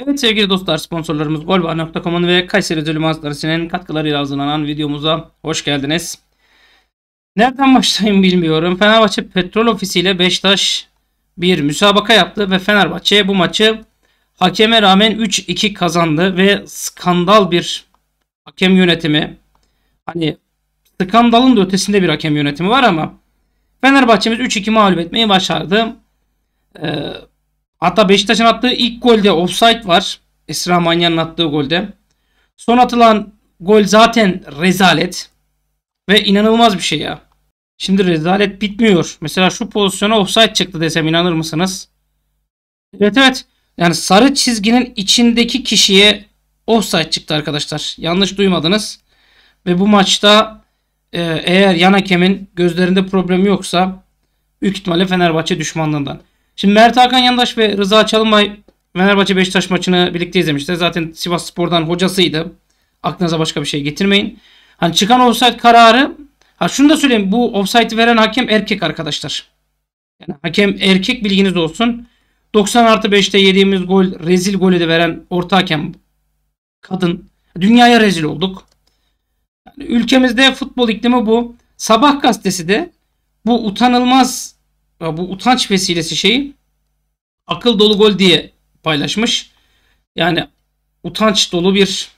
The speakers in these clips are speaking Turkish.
Evet sevgili dostlar sponsorlarımız Golba.com'un ve Kayseri Özel Mazdarası'nın katkılarıyla hazırlanan videomuza hoş geldiniz. Nereden başlayayım bilmiyorum. Fenerbahçe Petrol Ofisi ile Beşiktaş bir müsabaka yaptı ve Fenerbahçe bu maçı hakeme rağmen 3-2 kazandı ve skandal bir hakem yönetimi. Hani skandalın da ötesinde bir hakem yönetimi var ama Fenerbahçe'miz 3-2 mağlup etmeyi başardı. Ee, hatta Beşiktaş'ın attığı ilk golde offside var. Esra Manyan'ın attığı golde. Son atılan gol zaten rezalet. Ve inanılmaz bir şey ya. Şimdi rezalet bitmiyor. Mesela şu pozisyona offside çıktı desem inanır mısınız? Evet evet. Yani sarı çizginin içindeki kişiye offside çıktı arkadaşlar. Yanlış duymadınız. Ve bu maçta e, eğer yan hakemin gözlerinde problemi yoksa büyük ihtimalle Fenerbahçe düşmanlığından. Şimdi Mert Hakan Yandaş ve Rıza Çalınbay Fenerbahçe Beşiktaş maçını birlikte izlemişler. Zaten Sivas Spor'dan hocasıydı. Aklınıza başka bir şey getirmeyin. Hani çıkan offside kararı ha şunu da söyleyeyim bu offside'i veren hakem erkek arkadaşlar. Yani hakem erkek bilginiz olsun. 90 artı 5'te yediğimiz gol rezil golü de veren orta hakem kadın. Dünyaya rezil olduk. Yani ülkemizde futbol iklimi bu. Sabah gazetesi de bu utanılmaz bu utanç vesilesi şeyi akıl dolu gol diye paylaşmış. Yani utanç dolu bir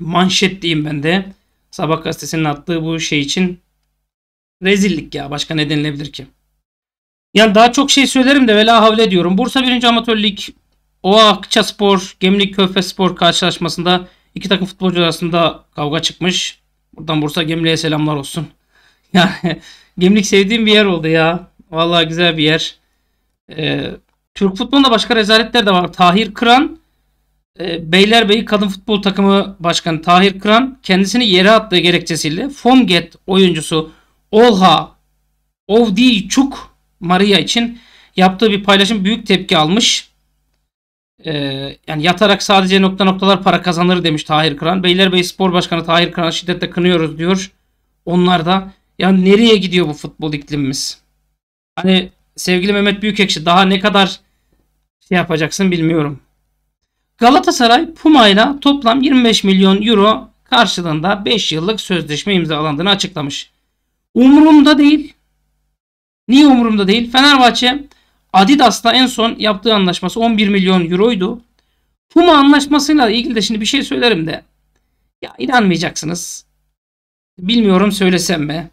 manşet diyeyim ben de. Sabah gazetesinin attığı bu şey için rezillik ya. Başka ne denilebilir ki? Yani daha çok şey söylerim de vela havle diyorum. Bursa 1. Amatör Lig Oğa Akça Spor, Gemlik Köfe Spor karşılaşmasında iki takım futbolcu arasında kavga çıkmış. Buradan Bursa Gemlik'e selamlar olsun. Yani Gemlik sevdiğim bir yer oldu ya. Vallahi güzel bir yer. Ee, Türk futbolunda başka rezaletler de var. Tahir Kıran e, Beylerbeyi Kadın Futbol Takımı Başkanı Tahir Kıran kendisini yere attığı gerekçesiyle Fonget oyuncusu Olha Ovdiçuk Maria için yaptığı bir paylaşım büyük tepki almış. Ee, yani yatarak sadece nokta noktalar para kazanır demiş Tahir Kıran. Beylerbeyi Spor Başkanı Tahir Kıran'ı şiddetle kınıyoruz diyor. Onlar da yani nereye gidiyor bu futbol iklimimiz? Hani sevgili Mehmet Büyükekşi daha ne kadar şey yapacaksın bilmiyorum. Galatasaray Puma ile toplam 25 milyon euro karşılığında 5 yıllık sözleşme imzalandığını açıklamış. Umurumda değil. Niye umurumda değil? Fenerbahçe Adidas'la en son yaptığı anlaşması 11 milyon euroydu. Puma anlaşmasıyla ilgili de şimdi bir şey söylerim de. Ya inanmayacaksınız. Bilmiyorum söylesem mi?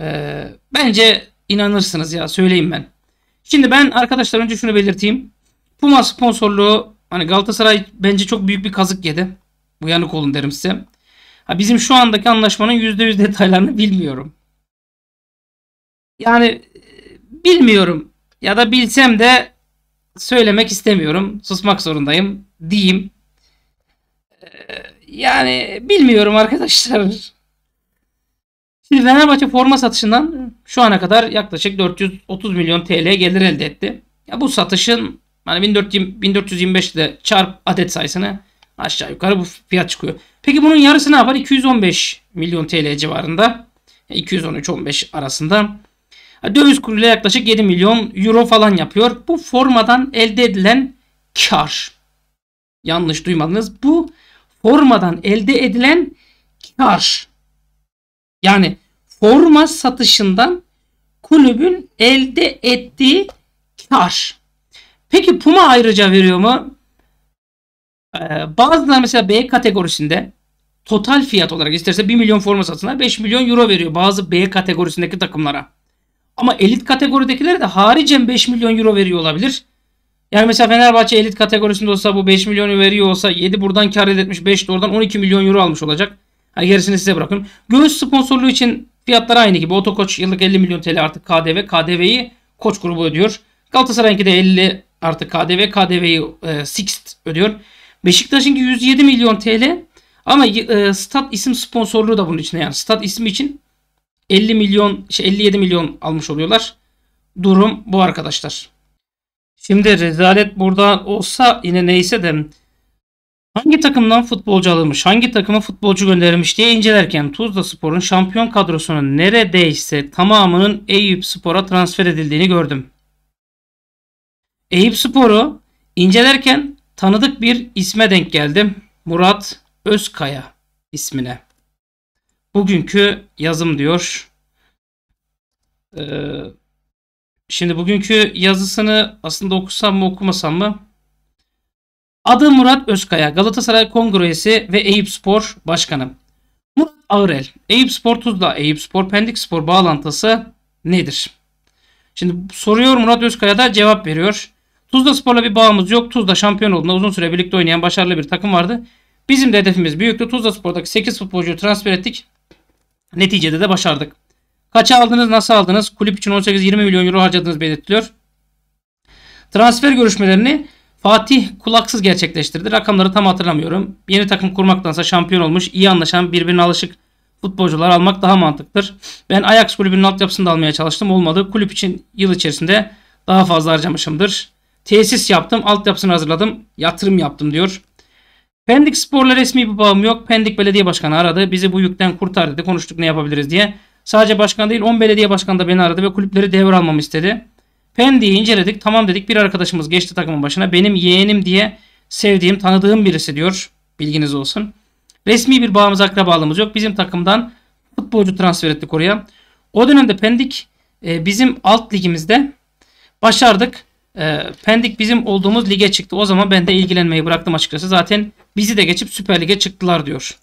Ee, bence inanırsınız ya söyleyeyim ben. Şimdi ben arkadaşlar önce şunu belirteyim. Puma sponsorluğu hani Galatasaray bence çok büyük bir kazık yedi. Bu yanık olun derim size. Ha, bizim şu andaki anlaşmanın %100 detaylarını bilmiyorum. Yani e, bilmiyorum ya da bilsem de söylemek istemiyorum. Susmak zorundayım diyeyim. Ee, yani bilmiyorum arkadaşlar. Şimdi Fenerbahçe forma satışından şu ana kadar yaklaşık 430 milyon TL gelir elde etti. Ya bu satışın hani 1425 ile çarp adet sayısını aşağı yukarı bu fiyat çıkıyor. Peki bunun yarısı ne yapar? 215 milyon TL civarında. 213-15 arasında. Döviz kuruyla yaklaşık 7 milyon euro falan yapıyor. Bu formadan elde edilen kar. Yanlış duymadınız. Bu formadan elde edilen kar. Yani forma satışından kulübün elde ettiği kar. Peki Puma ayrıca veriyor mu? Ee, bazıları mesela B kategorisinde total fiyat olarak isterse 1 milyon forma satısına 5 milyon euro veriyor bazı B kategorisindeki takımlara. Ama elit kategoridekilere de haricen 5 milyon euro veriyor olabilir. Yani mesela Fenerbahçe elit kategorisinde olsa bu 5 milyonu veriyor olsa 7 buradan kar etmiş 5 de oradan 12 milyon euro almış olacak. Yani gerisini size bırakın. Göğüs sponsorluğu için fiyatlar aynı gibi. Otokoç yıllık 50 milyon TL artık KDV. KDV'yi koç grubu ödüyor. Galatasaray'ınki de 50 artık KDV. KDV'yi e, Sixt ödüyor. Beşiktaş'ınki 107 milyon TL. Ama e, stat isim sponsorluğu da bunun içine yani. Stat ismi için 50 milyon, şey 57 milyon almış oluyorlar. Durum bu arkadaşlar. Şimdi rezalet burada olsa yine neyse de Hangi takımdan futbolcu alınmış, hangi takıma futbolcu gönderilmiş diye incelerken Tuzla Spor'un şampiyon kadrosunun neredeyse tamamının Eyüp Spor'a transfer edildiğini gördüm. Eyüp Spor'u incelerken tanıdık bir isme denk geldim. Murat Özkaya ismine. Bugünkü yazım diyor. Ee, şimdi bugünkü yazısını aslında okusam mı okumasam mı? Adı Murat Özkaya, Galatasaray Kongresi ve Eyüp Spor Başkanı. Murat Ağrel, Eyüp Spor Tuzla, Eyüp Spor Pendik Spor bağlantısı nedir? Şimdi soruyor Murat Özkaya da cevap veriyor. Tuzla Spor'la bir bağımız yok. Tuzla şampiyon olduğunda uzun süre birlikte oynayan başarılı bir takım vardı. Bizim de hedefimiz büyüktü. Tuzla Spor'daki 8 futbolcuyu transfer ettik. Neticede de başardık. Kaça aldınız, nasıl aldınız? Kulüp için 18-20 milyon euro harcadığınız belirtiliyor. Transfer görüşmelerini Fatih kulaksız gerçekleştirdi. Rakamları tam hatırlamıyorum. Yeni takım kurmaktansa şampiyon olmuş, iyi anlaşan, birbirine alışık futbolcular almak daha mantıklıdır. Ben Ajax kulübünün altyapısını da almaya çalıştım. Olmadı. Kulüp için yıl içerisinde daha fazla harcamışımdır. Tesis yaptım, altyapısını hazırladım, yatırım yaptım diyor. Pendik Spor'la resmi bir bağım yok. Pendik Belediye Başkanı aradı. Bizi bu yükten kurtar dedi. Konuştuk ne yapabiliriz diye. Sadece başkan değil 10 belediye başkanı da beni aradı ve kulüpleri devralmamı istedi. Pendik'i inceledik. Tamam dedik bir arkadaşımız geçti takımın başına. Benim yeğenim diye sevdiğim, tanıdığım birisi diyor. Bilginiz olsun. Resmi bir bağımız, akrabalığımız yok. Bizim takımdan futbolcu transfer ettik oraya. O dönemde Pendik e, bizim alt ligimizde başardık. E, Pendik bizim olduğumuz lige çıktı. O zaman ben de ilgilenmeyi bıraktım açıkçası. Zaten bizi de geçip Süper Lig'e çıktılar diyor.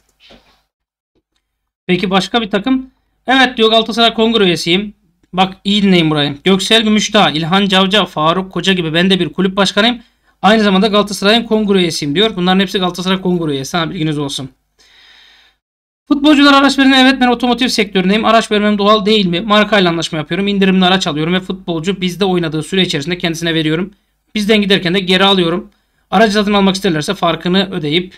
Peki başka bir takım? Evet diyor Galatasaray kongre üyesiyim. Bak iyi dinleyin burayı. Göksel Gümüşdağ, İlhan Cavca, Faruk Koca gibi ben de bir kulüp başkanıyım. Aynı zamanda Galatasaray'ın kongre üyesiyim diyor. Bunların hepsi Galatasaray kongre üyesi. Ha, bilginiz olsun. Futbolcular araç verin. Evet ben otomotiv sektöründeyim. Araç vermem doğal değil mi? Markayla anlaşma yapıyorum. İndirimli araç alıyorum ve futbolcu bizde oynadığı süre içerisinde kendisine veriyorum. Bizden giderken de geri alıyorum. Aracı satın almak isterlerse farkını ödeyip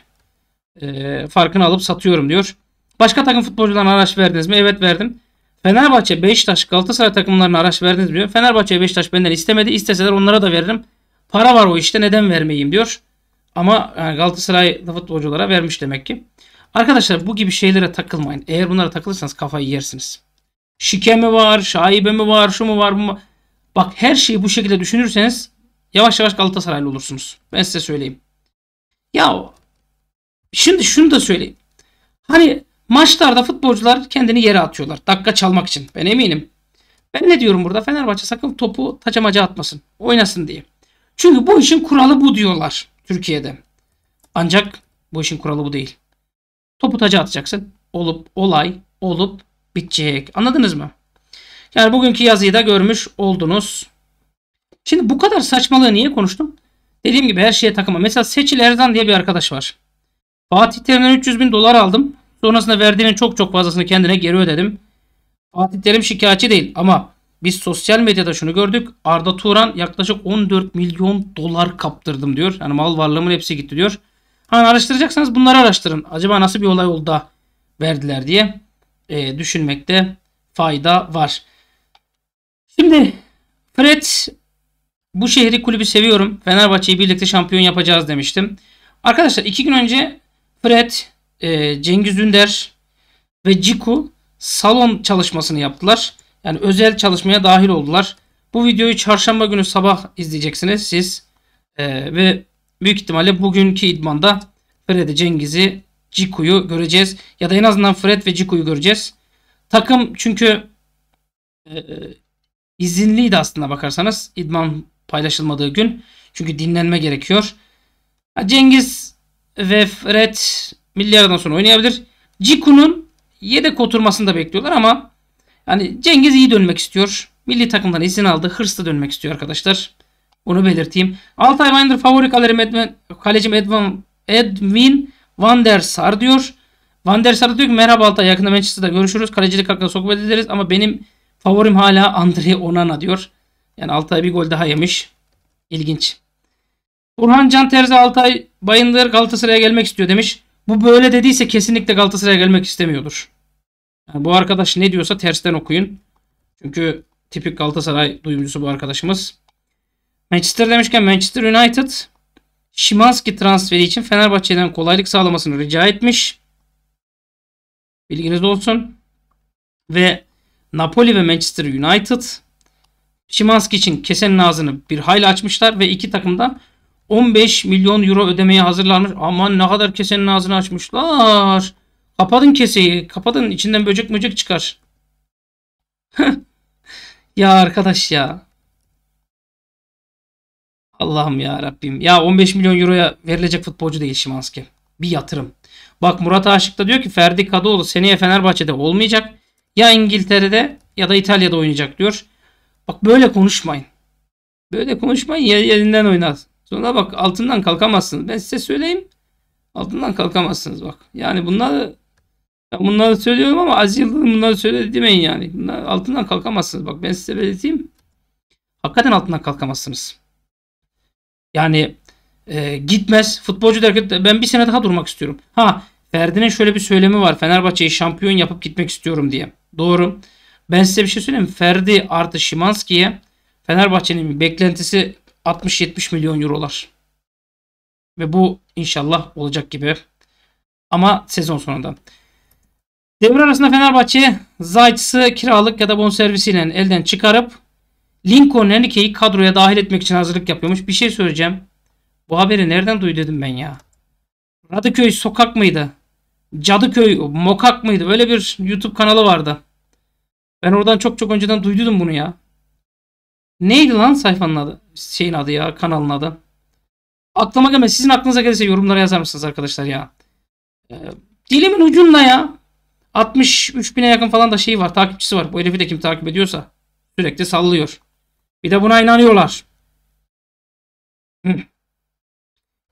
e, farkını alıp satıyorum diyor. Başka takım futbolcularına araç verdiniz mi? Evet verdim. Fenerbahçe, Beşiktaş, Galatasaray takımlarına araç verdiniz mi? Fenerbahçe, Beşiktaş benden istemedi. İsteseler onlara da veririm. Para var o işte neden vermeyeyim diyor. Ama yani Galatasaray futbolculara vermiş demek ki. Arkadaşlar bu gibi şeylere takılmayın. Eğer bunlara takılırsanız kafayı yersiniz. Şike mi var, şaibe mi var, şu mu var, bu mu? Bak her şeyi bu şekilde düşünürseniz yavaş yavaş Galatasaraylı olursunuz. Ben size söyleyeyim. Ya şimdi şunu da söyleyeyim. Hani maçlarda futbolcular kendini yere atıyorlar. Dakika çalmak için. Ben eminim. Ben ne diyorum burada? Fenerbahçe sakın topu tacamaca atmasın. Oynasın diye. Çünkü bu işin kuralı bu diyorlar Türkiye'de. Ancak bu işin kuralı bu değil. Topu taca atacaksın. Olup olay olup bitecek. Anladınız mı? Yani bugünkü yazıyı da görmüş oldunuz. Şimdi bu kadar saçmalığı niye konuştum? Dediğim gibi her şeye takılma. Mesela Seçil Erzan diye bir arkadaş var. Fatih Terim'den 300 bin dolar aldım. Sonrasında verdiğinin çok çok fazlasını kendine geri ödedim. Fatih Terim şikayetçi değil ama biz sosyal medyada şunu gördük. Arda Turan yaklaşık 14 milyon dolar kaptırdım diyor. Yani mal varlığımın hepsi gitti diyor. Hani araştıracaksanız bunları araştırın. Acaba nasıl bir olay oldu da verdiler diye e, düşünmekte fayda var. Şimdi Fred bu şehri kulübü seviyorum. Fenerbahçe'yi birlikte şampiyon yapacağız demiştim. Arkadaşlar iki gün önce Fred, e, Cengiz Ünder ve Ciku salon çalışmasını yaptılar. Yani özel çalışmaya dahil oldular. Bu videoyu çarşamba günü sabah izleyeceksiniz siz. E, ve büyük ihtimalle bugünkü idmanda Fred'i, Cengiz'i, Ciku'yu göreceğiz. Ya da en azından Fred ve Ciku'yu göreceğiz. Takım çünkü e, izinliydi aslında bakarsanız idman paylaşılmadığı gün. Çünkü dinlenme gerekiyor. Cengiz ve Fred milli aradan sonra oynayabilir. Ciku'nun yedek oturmasını da bekliyorlar ama yani Cengiz iyi dönmek istiyor. Milli takımdan izin aldı. Hırslı dönmek istiyor arkadaşlar. Onu belirteyim. Altay Binder favori kalerim Edwin, kalecim Edwin, Edwin Van der Sar diyor. Van der Sar diyor ki merhaba Altay yakında Manchester'da görüşürüz. Kalecilik hakkında sohbet ederiz ama benim favorim hala Andre Onana diyor. Yani Altay bir gol daha yemiş. İlginç. Burhan Can Terzi Altay Bayındır Galatasaray'a gelmek istiyor demiş. Bu böyle dediyse kesinlikle Galatasaray'a gelmek istemiyordur. Yani bu arkadaş ne diyorsa tersten okuyun. Çünkü tipik Galatasaray duyumcusu bu arkadaşımız. Manchester demişken Manchester United Şimanski transferi için Fenerbahçe'den kolaylık sağlamasını rica etmiş. Bilginiz olsun. Ve Napoli ve Manchester United Şimanski için kesenin ağzını bir hayli açmışlar ve iki takımdan 15 milyon euro ödemeye hazırlanmış. Aman ne kadar kesenin ağzını açmışlar. Kapatın keseyi. Kapatın içinden böcek böcek çıkar. ya arkadaş ya. Allah'ım ya Rabbim. Ya 15 milyon euroya verilecek futbolcu değil Şimanski. Bir yatırım. Bak Murat Aşık da diyor ki Ferdi Kadıoğlu seneye Fenerbahçe'de olmayacak. Ya İngiltere'de ya da İtalya'da oynayacak diyor. Bak böyle konuşmayın. Böyle konuşmayın yer yerinden oynat. Sonra bak altından kalkamazsınız. Ben size söyleyeyim. Altından kalkamazsınız bak. Yani bunları ben bunları söylüyorum ama az Yıldırım bunları söyledi demeyin yani. Bunlar altından kalkamazsınız. Bak ben size belirteyim. Hakikaten altından kalkamazsınız. Yani e, gitmez. Futbolcu derken ben bir sene daha durmak istiyorum. Ha Ferdi'nin şöyle bir söylemi var. Fenerbahçe'yi şampiyon yapıp gitmek istiyorum diye. Doğru. Ben size bir şey söyleyeyim. Ferdi artı Şimanski'ye Fenerbahçe'nin beklentisi 60-70 milyon eurolar. Ve bu inşallah olacak gibi. Ama sezon sonunda. Devre arasında Fenerbahçe Zayt'sı kiralık ya da bonservisiyle elden çıkarıp Lincoln Henrique'yi kadroya dahil etmek için hazırlık yapıyormuş. Bir şey söyleyeceğim. Bu haberi nereden duydum ben ya? Radıköy sokak mıydı? Cadıköy mokak mıydı? Öyle bir YouTube kanalı vardı. Ben oradan çok çok önceden duydum bunu ya. Neydi lan sayfanın adı? Şeyin adı ya kanalın adı. Aklıma gelmez. Sizin aklınıza gelirse yorumlara yazar mısınız arkadaşlar ya? Ee, dilimin ucunda ya. 63 bine yakın falan da şey var. Takipçisi var. Bu herifi de kim takip ediyorsa sürekli sallıyor. Bir de buna inanıyorlar.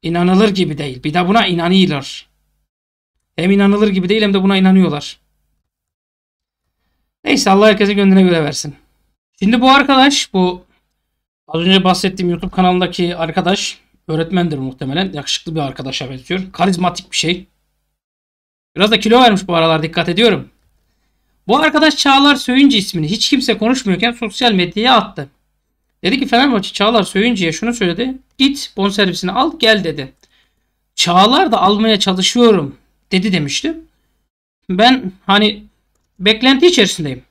İnanılır gibi değil. Bir de buna inanıyorlar. Hem inanılır gibi değil hem de buna inanıyorlar. Neyse Allah herkese gönlüne göre versin. Şimdi bu arkadaş bu az önce bahsettiğim YouTube kanalındaki arkadaş öğretmendir muhtemelen. Yakışıklı bir arkadaşa benziyor. Karizmatik bir şey. Biraz da kilo vermiş bu aralar dikkat ediyorum. Bu arkadaş Çağlar Söyüncü ismini hiç kimse konuşmuyorken sosyal medyaya attı. Dedi ki Fenerbahçe Çağlar Söyüncü'ye şunu söyledi. Git bonservisini al gel dedi. Çağlar da almaya çalışıyorum dedi demişti. Ben hani beklenti içerisindeyim.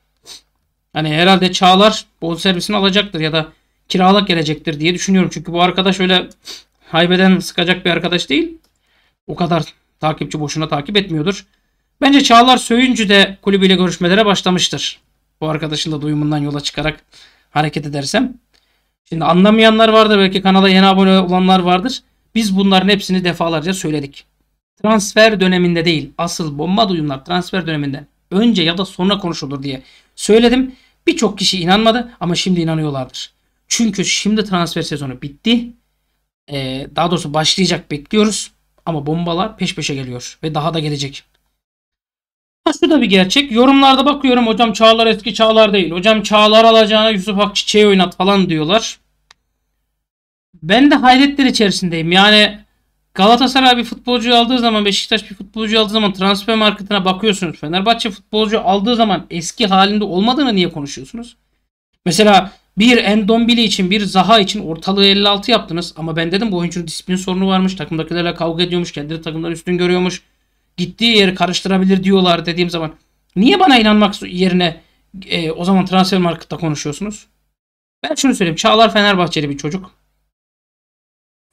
Hani herhalde Çağlar bonservisini alacaktır ya da kiralık gelecektir diye düşünüyorum. Çünkü bu arkadaş öyle haybeden sıkacak bir arkadaş değil. O kadar takipçi boşuna takip etmiyordur. Bence Çağlar Söyüncü de kulübüyle görüşmelere başlamıştır. Bu arkadaşın da duyumundan yola çıkarak hareket edersem. Şimdi anlamayanlar vardır belki kanala yeni abone olanlar vardır. Biz bunların hepsini defalarca söyledik. Transfer döneminde değil asıl bomba duyumlar transfer döneminde önce ya da sonra konuşulur diye söyledim. Birçok kişi inanmadı ama şimdi inanıyorlardır. Çünkü şimdi transfer sezonu bitti. Ee, daha doğrusu başlayacak bekliyoruz. Ama bombalar peş peşe geliyor ve daha da gelecek. Ha, şu da bir gerçek. Yorumlarda bakıyorum hocam Çağlar eski Çağlar değil. Hocam Çağlar alacağına Yusuf Akçiçek'i oynat falan diyorlar. Ben de hayretler içerisindeyim. Yani Galatasaray bir futbolcu aldığı zaman Beşiktaş bir futbolcu aldığı zaman transfer marketine bakıyorsunuz. Fenerbahçe futbolcu aldığı zaman eski halinde olmadığını niye konuşuyorsunuz? Mesela bir Endombili için bir Zaha için ortalığı 56 yaptınız. Ama ben dedim bu oyuncunun disiplin sorunu varmış. Takımdakilerle kavga ediyormuş. Kendini takımdan üstün görüyormuş. Gittiği yeri karıştırabilir diyorlar dediğim zaman. Niye bana inanmak yerine e, o zaman transfer markette konuşuyorsunuz? Ben şunu söyleyeyim. Çağlar Fenerbahçeli bir çocuk.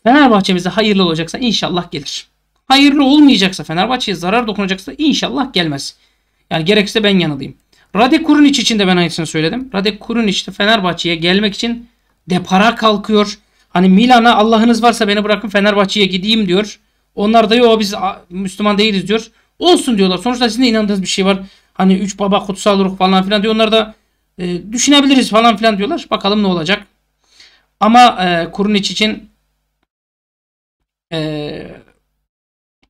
Fenerbahçe'mize hayırlı olacaksa inşallah gelir. Hayırlı olmayacaksa Fenerbahçe'ye zarar dokunacaksa inşallah gelmez. Yani gerekirse ben yanılayım. Radek Kurunic için de ben aynısını söyledim. Radek Kurunic de Fenerbahçe'ye gelmek için depara kalkıyor. Hani Milan'a Allah'ınız varsa beni bırakın Fenerbahçe'ye gideyim diyor. Onlar da yok biz Müslüman değiliz diyor. Olsun diyorlar. Sonuçta sizin de inandığınız bir şey var. Hani üç baba kutsal ruh falan filan diyor. Onlar da e, düşünebiliriz falan filan diyorlar. Bakalım ne olacak. Ama e, Kurunic için e,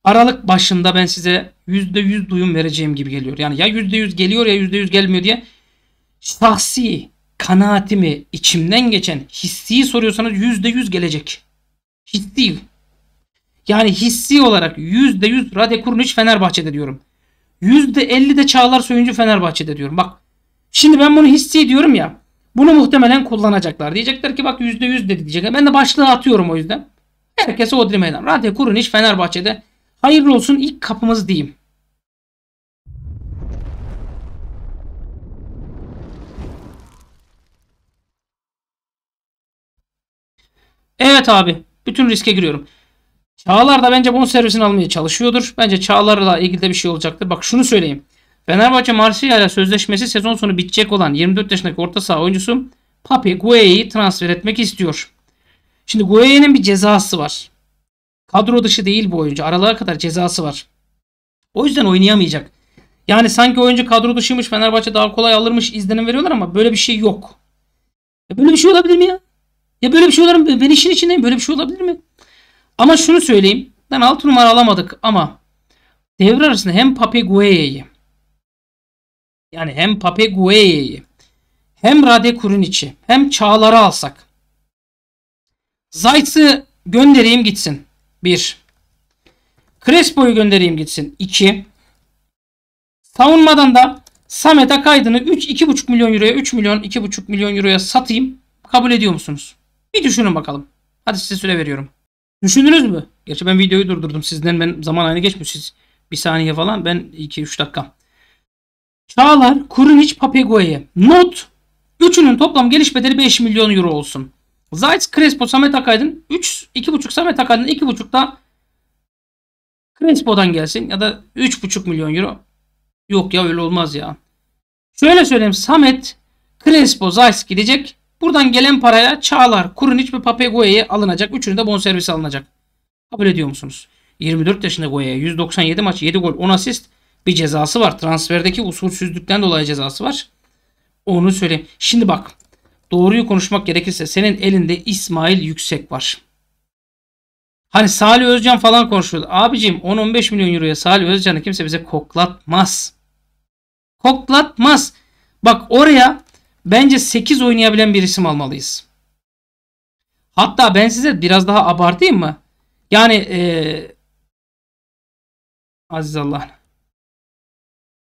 Aralık başında ben size %100 duyum vereceğim gibi geliyor. Yani ya %100 geliyor ya %100 gelmiyor diye şahsi kanaatimi içimden geçen hissiyi soruyorsanız %100 gelecek. Hissi. Yani hissi olarak %100 Rade Kurniç Fenerbahçe'de diyorum. %50 de Çağlar Söyüncü Fenerbahçe'de diyorum. Bak şimdi ben bunu hissi diyorum ya. Bunu muhtemelen kullanacaklar. Diyecekler ki bak %100 dedi diyecekler. Ben de başlığı atıyorum o yüzden. Herkese Odri Meydan. Radyo Kurunic Fenerbahçe'de. Hayırlı olsun ilk kapımız diyeyim. Evet abi. Bütün riske giriyorum. Çağlar da bence bonservisini almaya çalışıyordur. Bence Çağlar'la ilgili de bir şey olacaktır. Bak şunu söyleyeyim. Fenerbahçe Marsilya sözleşmesi sezon sonu bitecek olan 24 yaşındaki orta saha oyuncusu Papi Gueye'yi transfer etmek istiyor. Şimdi Gueye'nin bir cezası var. Kadro dışı değil bu oyuncu. Aralığa kadar cezası var. O yüzden oynayamayacak. Yani sanki oyuncu kadro dışıymış Fenerbahçe daha kolay alırmış izlenim veriyorlar ama böyle bir şey yok. Ya böyle bir şey olabilir mi ya? Ya böyle bir şey olabilir mi? Ben işin içindeyim. Böyle bir şey olabilir mi? Ama şunu söyleyeyim. Ben 6 numara alamadık ama devre arasında hem Pape Gueye'yi yani hem Pape Gueye'yi hem Rade Kurinic'i hem Çağlar'ı alsak Zayt'ı göndereyim gitsin. 1. Crespo'yu göndereyim gitsin. 2. Savunmadan da Samet Akaydın'ı 3 2,5 milyon euroya 3 milyon 2,5 milyon euroya satayım. Kabul ediyor musunuz? Bir düşünün bakalım. Hadi size süre veriyorum. Düşündünüz mü? Gerçi ben videoyu durdurdum. Sizden ben zaman aynı geçmiyor. Siz bir saniye falan ben 2-3 dakika. Çağlar, Kurunic, Papegoye. Not. Üçünün toplam geliş bedeli 5 milyon euro olsun. Zayt, Crespo, Samet Akaydın 3, 2,5 Samet Akaydın 2,5 da Crespo'dan gelsin ya da 3,5 milyon euro. Yok ya öyle olmaz ya. Şöyle söyleyeyim Samet, Crespo, Zayt gidecek. Buradan gelen paraya Çağlar, Kurunic ve Papegoye'ye alınacak. Üçünü de bonservis alınacak. Kabul ediyor musunuz? 24 yaşında Goya 197 maç 7 gol 10 asist bir cezası var. Transferdeki usulsüzlükten dolayı cezası var. Onu söyleyeyim. Şimdi bak doğruyu konuşmak gerekirse senin elinde İsmail Yüksek var. Hani Salih Özcan falan konuşuyordu. Abicim 10-15 milyon euroya Salih Özcan'ı kimse bize koklatmaz. Koklatmaz. Bak oraya bence 8 oynayabilen bir isim almalıyız. Hatta ben size biraz daha abartayım mı? Yani ee, Aziz Allah.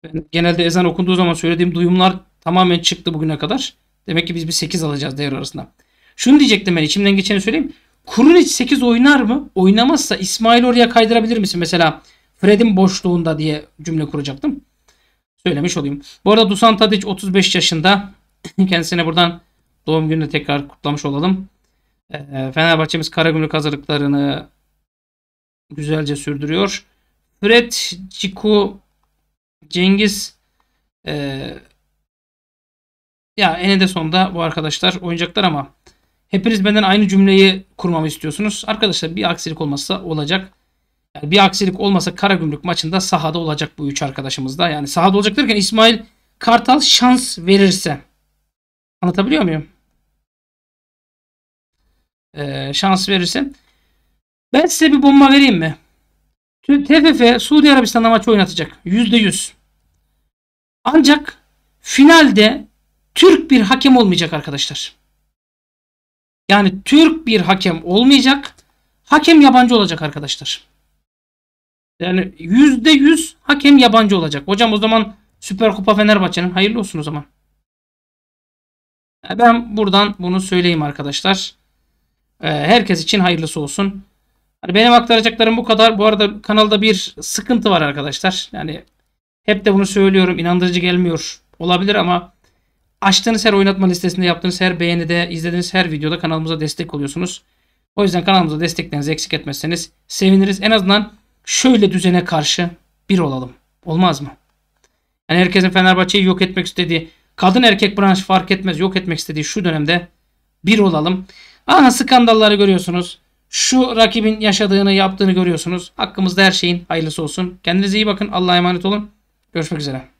Ben genelde ezan okunduğu zaman söylediğim duyumlar tamamen çıktı bugüne kadar. Demek ki biz bir 8 alacağız devre arasında. Şunu diyecektim ben içimden geçeni söyleyeyim. Kurunic 8 oynar mı? Oynamazsa İsmail oraya kaydırabilir misin? Mesela Fred'in boşluğunda diye cümle kuracaktım. Söylemiş olayım. Bu arada Dusan Tadic 35 yaşında. Kendisine buradan doğum gününü tekrar kutlamış olalım. Ee, Fenerbahçe'miz Karagümrük hazırlıklarını güzelce sürdürüyor. Fred, Ciku, Cengiz e, ya eninde sonunda bu arkadaşlar oynayacaklar ama hepiniz benden aynı cümleyi kurmamı istiyorsunuz. Arkadaşlar bir aksilik olmazsa olacak. Yani bir aksilik olmasa Karagümrük maçında sahada olacak bu üç arkadaşımız da. Yani sahada olacak derken İsmail Kartal şans verirse. Anlatabiliyor muyum? Ee, şans verirse. Ben size bir bomba vereyim mi? TFF Suudi Arabistan'da maç oynatacak. %100. Ancak finalde Türk bir hakem olmayacak arkadaşlar. Yani Türk bir hakem olmayacak. Hakem yabancı olacak arkadaşlar. Yani %100 hakem yabancı olacak. Hocam o zaman Süper Kupa Fenerbahçe'nin hayırlı olsun o zaman. Ben buradan bunu söyleyeyim arkadaşlar. Ee, herkes için hayırlısı olsun. Hani benim aktaracaklarım bu kadar. Bu arada kanalda bir sıkıntı var arkadaşlar. Yani hep de bunu söylüyorum. İnandırıcı gelmiyor olabilir ama açtığınız her oynatma listesinde yaptığınız her beğenide, izlediğiniz her videoda kanalımıza destek oluyorsunuz. O yüzden kanalımıza desteklerinizi eksik etmezseniz seviniriz. En azından şöyle düzene karşı bir olalım. Olmaz mı? Yani herkesin Fenerbahçe'yi yok etmek istediği, kadın erkek branş fark etmez yok etmek istediği şu dönemde bir olalım. Aha skandalları görüyorsunuz. Şu rakibin yaşadığını yaptığını görüyorsunuz. Hakkımızda her şeyin hayırlısı olsun. Kendinize iyi bakın. Allah'a emanet olun. Görüşmek üzere.